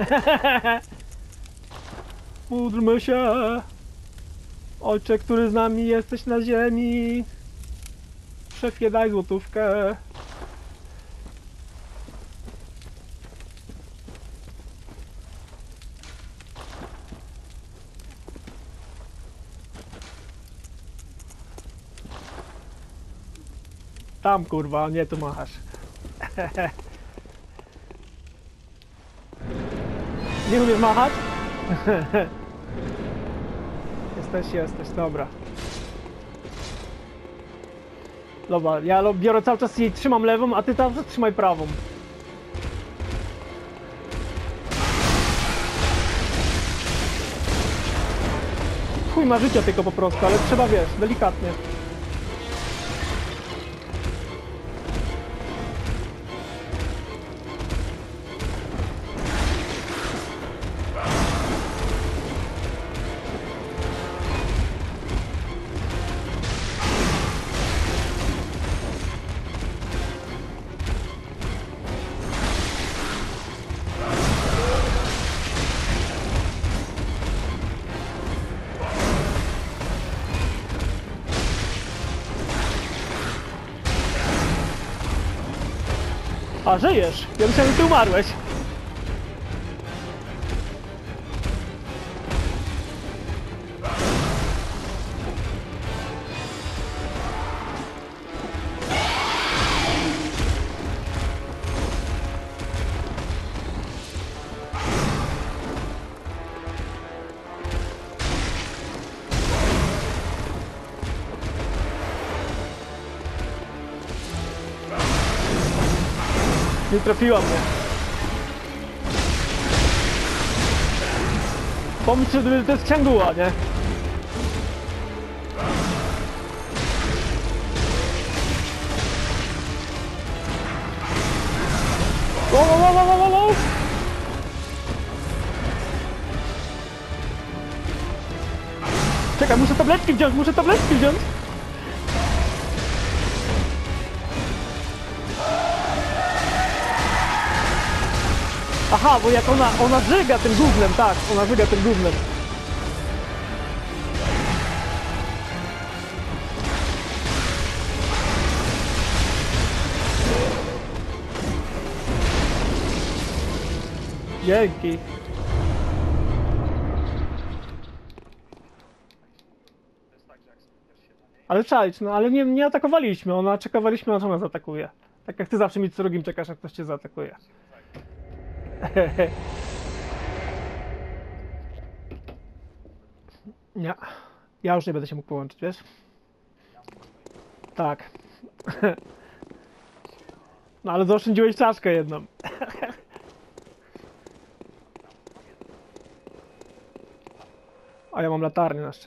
Módlmy się. Ojcze, który z nami jesteś na ziemi. Szefie, daj złotówkę. Tam kurwa, nie tu machasz. Nie umiesz machać? jesteś, jesteś, dobra. Dobra, ja biorę cały czas i trzymam lewą, a ty cały czas trzymaj prawą. Chuj ma życia tylko po prostu, ale trzeba wiesz, delikatnie. A, żyjesz! Ja myślałem, że ty umarłeś. Nie trafiła mnie. Pomyśl, że to jest księguła, nie? Wow, wow, wow, wow, wow. Czekaj, muszę tabletki wziąć, muszę tabletki wziąć. Aha, bo jak ona, ona żyga tym gównem, tak, ona żyga tym gównem. Dzięki. Ale czaić, no ale nie, nie atakowaliśmy, ona czekowaliśmy aż ona zaatakuje. Tak jak ty zawsze mi co drugim czekasz, jak ktoś cię zaatakuje. Nie. Ja już nie będę się mógł połączyć, wiesz? Tak. No ale zaoszczędziłeś czaszkę jedną. A ja mam latarnię na szczęście.